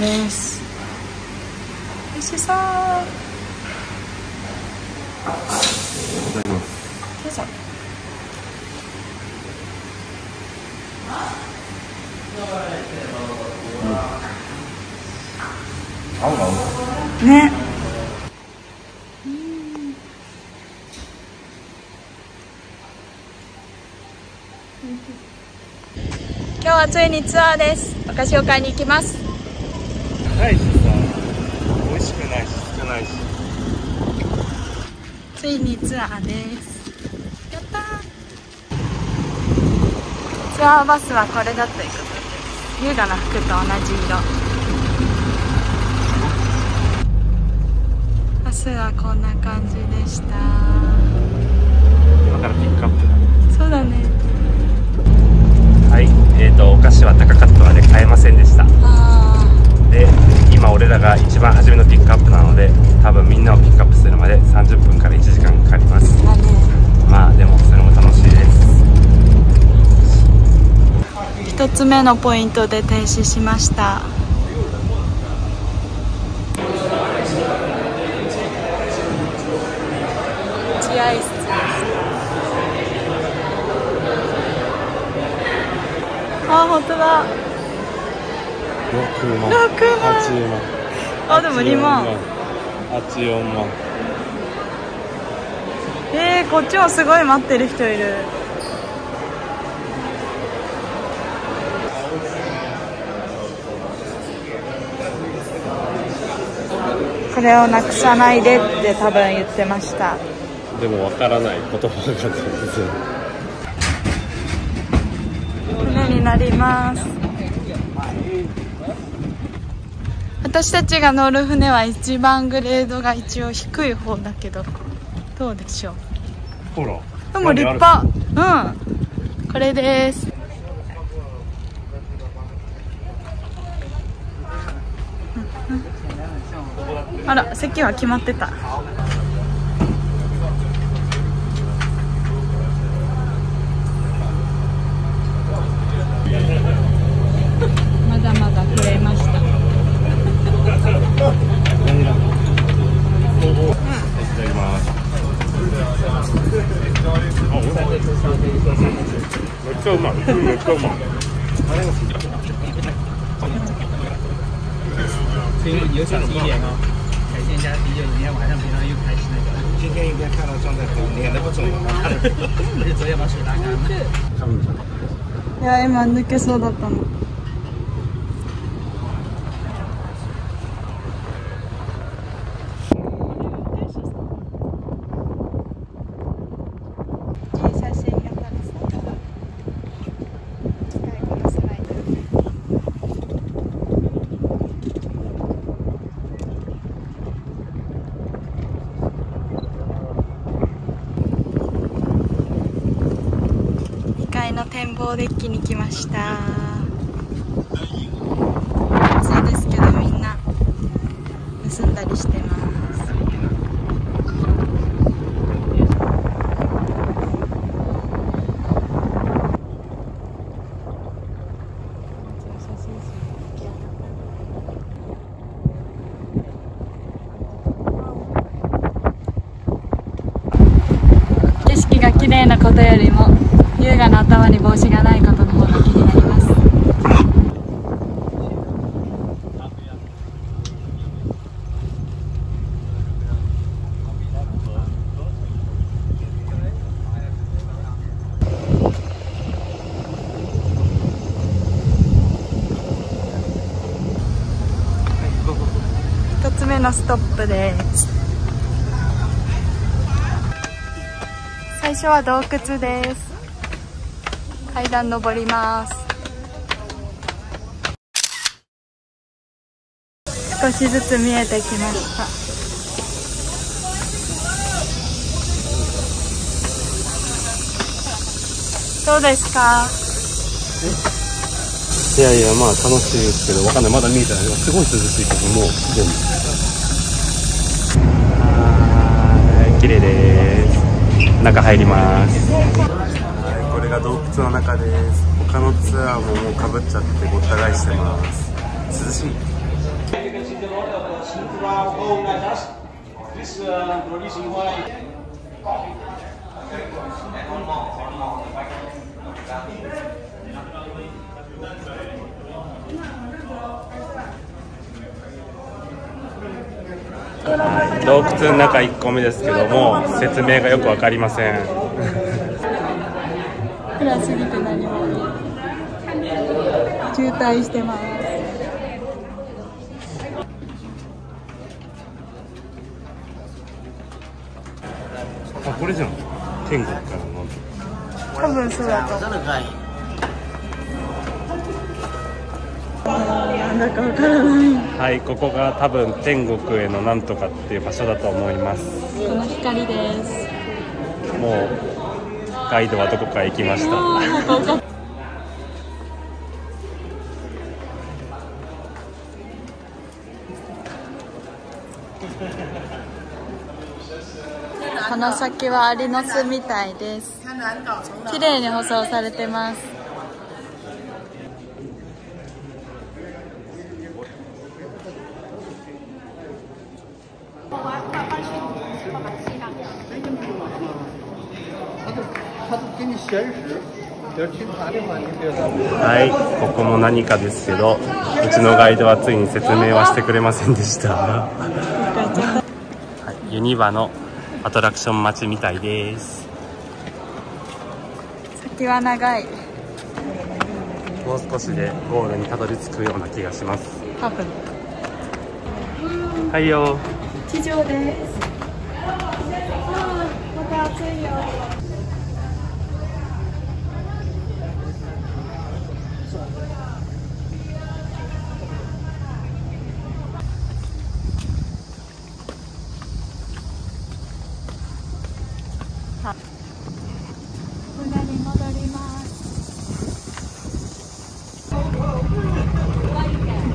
です。美味しそう。いただきますどうぞ。合う合うね今日はついにツアーです。お菓子を買いに行きます。ないしさ美味しくないし少ないしついにツアーです。やったー。ツアーバスはこれだということです優雅な服と同じ色。バスはこんな感じでした。今からピックアップ。だそうだね。はい。えーとお菓子は高かったので買えませんでした。あで今俺らが一番初めのピックアップなので多分みんなをピックアップするまで30分から1時間かかります。まあでもそれも楽しいです。一つ目のポイントで停止しました。待合室ですあ本当だ6万。6万。8万。あでも2万。84万。えー、こっちもすごい待ってる人いる。これをなくさないでって多分言ってました。でもわからない言葉が全然。船になります私たちが乗る船は一番グレードが一応低い方だけどどうでしょう？ほら。でも立派。うん。これです。あら席は決まってたまだまだ増えましたいただきますめっちゃうまいめっちゃうまい所以你就小心一点哦。海鲜加啤酒，明天晚上别让又开始那个。今天应该看到状态很脸都不重要。いや今抜けそうだったの2階の展望デッキに来ました。暑いですけどみんな盗んだりしてます。景色が綺麗なことよりも優雅な頭に帽子がないことの方が気になります一つ目のストップです。最初は洞窟です。階段登ります。少しずつ見えてきました。どうですか？いやいやまあ楽しいですけどわかんない。まだ見えてないす。ごい涼しいけどもうすでにはい綺麗です。中入ります。が洞窟の中です。他のツアーももうかぶっちゃってごった返してます。涼しい。This uh, releasing wine. はい洞窟の中1個目ですけども説明がよく分かりません。暗すぎて何も渋滞してますあこれじゃん。天国からの多分そうだと思うなんだ。かわからないはいここが多分天国へのなんとかっていう場所だと思います。この光です。もうガイドはどこかへ行きました。この先はアリの巣みたいです。綺麗に舗装されてますはいここも何かですけどうちのガイドはついに説明はしてくれませんでした、はい、ユニバのアトラクション待ちみたいです。先は長い。もう少しでゴールにたどり着くような気がします。多分。はいよ。地上です。また暑いよ船に戻りますこ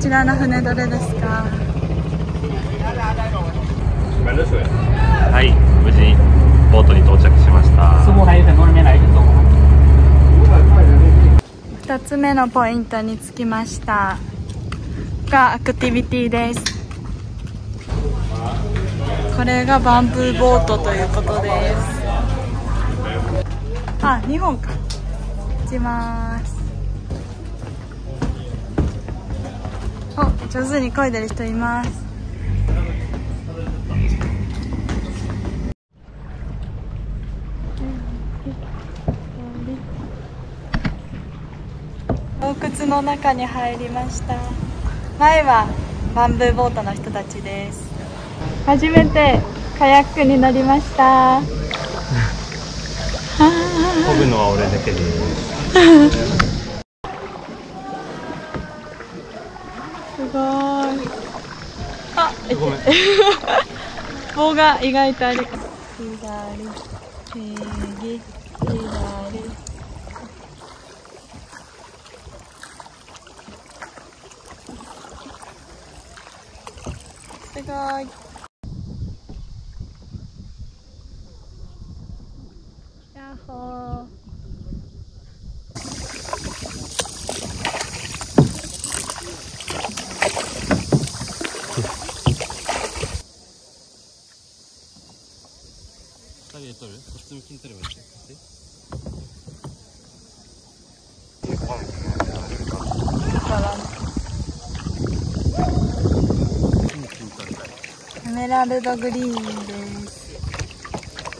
ちらの船どれですか？はい無事ボートに到着しました。似乎还有很多人没来就走了。2つ目のポイントに着きました。がアクティビティです。これがバンブーボートということです。あ2本か。打ちます上手に漕いでる人います。洞窟の中に入りました。前はバンブーボートの人たちです。初めてカヤックに乗りました。漕ぐのは俺だけです。す ごいあごめん。棒が意外とある左右左すごいやっほー二人で撮るこっち向きに撮ればいいエメラルドグリーンです。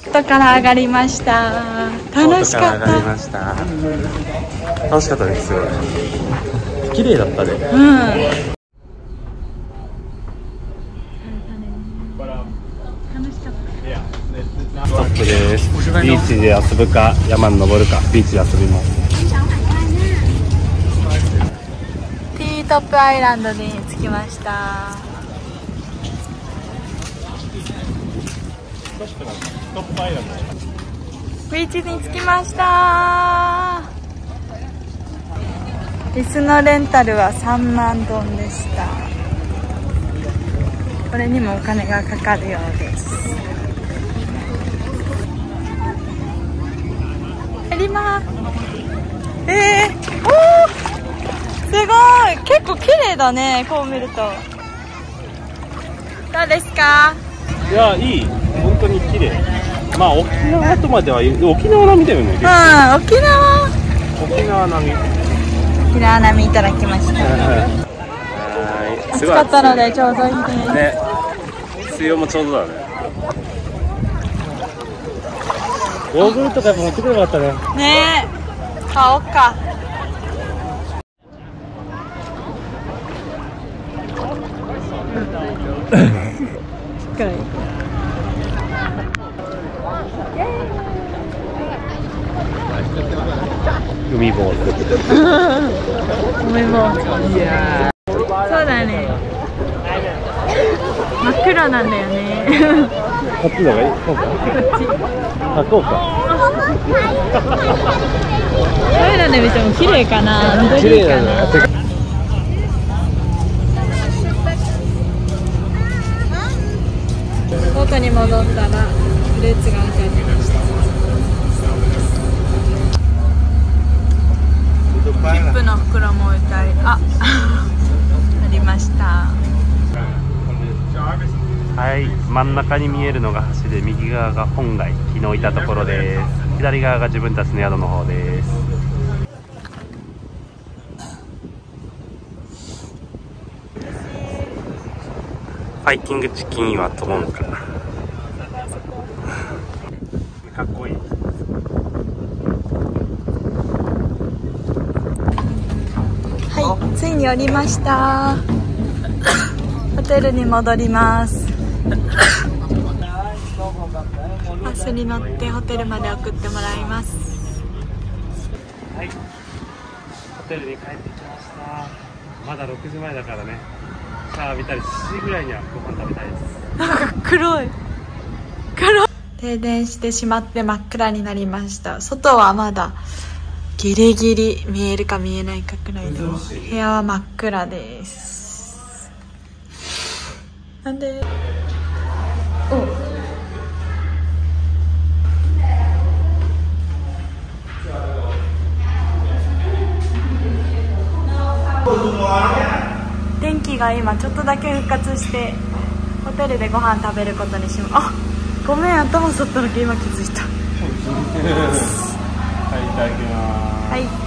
外から上がりました。楽しかった楽しかったですよ綺麗だったねうん。楽しかっストップですビーチで遊ぶか山に登るかビーチで遊びますた。ティートップアイランドに着きました。ビーチに着きました。椅子のレンタルは3万ドンでした。これにもお金がかかるようです。ります。えー、おすごい。結構綺麗だねこう見ると。どうですか？いやいい。本当に綺麗。まあ沖縄とまでは沖縄並みだよねうん沖縄？沖縄並み。沖縄並みいただきました。はい。暑かったのでちょうどいいですね。水温もちょうどだねゴーグルとかやっぱ持ってくればよかったね。ねえ。買おうか。近い海坊主ごめんもうそうだね。真っ暗なんだよねこっちの方がいいこうか。あこうか。カメラで見ても綺麗か。な綺麗ななのボートに戻ったらフルーツが置いてありましたチップの袋も置いてありあありましたはい。真ん中に見えるのが橋で右側が本街昨日いたところです。左側が自分たちの宿の方です。ファイティングチキンは飛ぶのかかっこいい。はい。ついに降りました。ホテルに戻ります。バスに乗ってホテルまで送ってもらいます。はい。ホテルに帰ってきました。まだ6時前だからね。シャワー浴びたり7時ぐらいにはご飯食べたいです。なんか黒い。黒い。停電してしまって真っ暗になりました。外はまだギリギリ見えるか見えないかくらいでも部屋は真っ暗です。なんで？お天気が今ちょっとだけ復活してホテルでご飯食べることにしまあごめん頭剃ったのか今気づいた。はいいただきます。はい。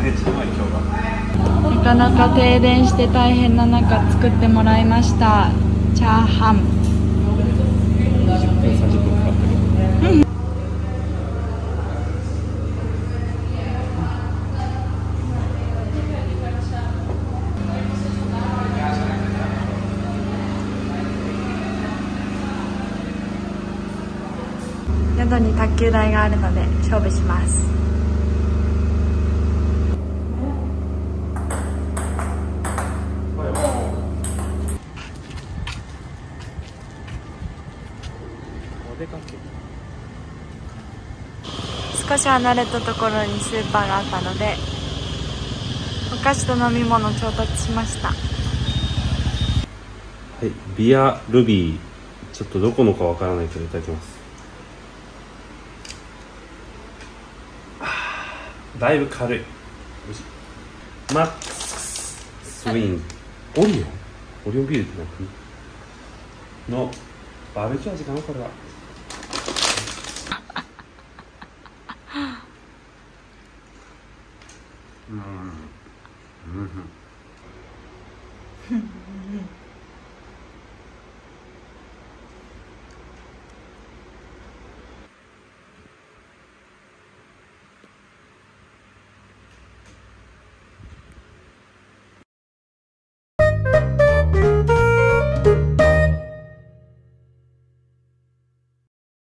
めっちゃうまい今日がなかなか停電して大変な中作ってもらいました。チャーハン。20分30分かかったけど宿に卓球台があるので勝負しますお出かけ少し離れたところにスーパーがあったのでお菓子と飲み物調達しました。はいビアルビーちょっとどこのかわからないけどいただきます。だいぶ軽い。マックススウィン。オリオン？オリオンビールって何？のバーベキュー味かなこれはうんうん